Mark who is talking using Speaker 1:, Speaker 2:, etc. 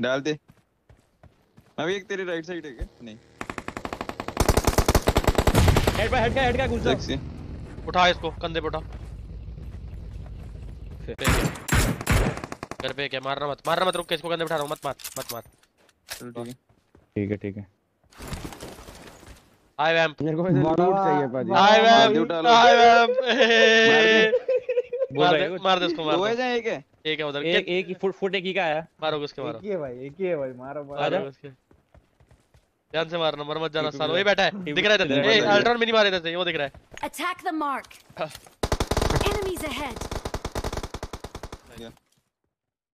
Speaker 1: डाल दे। अभी एक तेरी राइट साइड है क्या? नहीं।
Speaker 2: हेड पे हेड का हेड का
Speaker 1: सेक्सी
Speaker 3: उठा इसको कंधे पे उठा। पे क्या? घर पे क्या मारना मत मारना मत रुक के इसको कंधे पे उठा रहा हूँ मत मार मत मार।
Speaker 1: ठीक है।
Speaker 4: ठीक है है।
Speaker 3: आई वैम्प
Speaker 4: मेरे को लूट चाहिए पाजी।
Speaker 1: दे,
Speaker 3: वैम्प। आई वैम्प मार दे मार दे उसको
Speaker 1: दो
Speaker 3: मार
Speaker 1: है जाए एक है?
Speaker 3: एक है उधर।
Speaker 4: एक एक ही फुट फुट एक ही का आया
Speaker 3: मारो उसके मारो।
Speaker 2: एक ही है भाई एक ही है भाई मारो मारो।
Speaker 3: उसके। ध्यान से मारना मर मत जाना सालो। ये बैठा है। दिख रहा है इधर ए
Speaker 1: है।
Speaker 3: अल्ट्रॉन मिनी मार इधर से वो दिख रहा है।
Speaker 5: Attack the mark enemies ahead.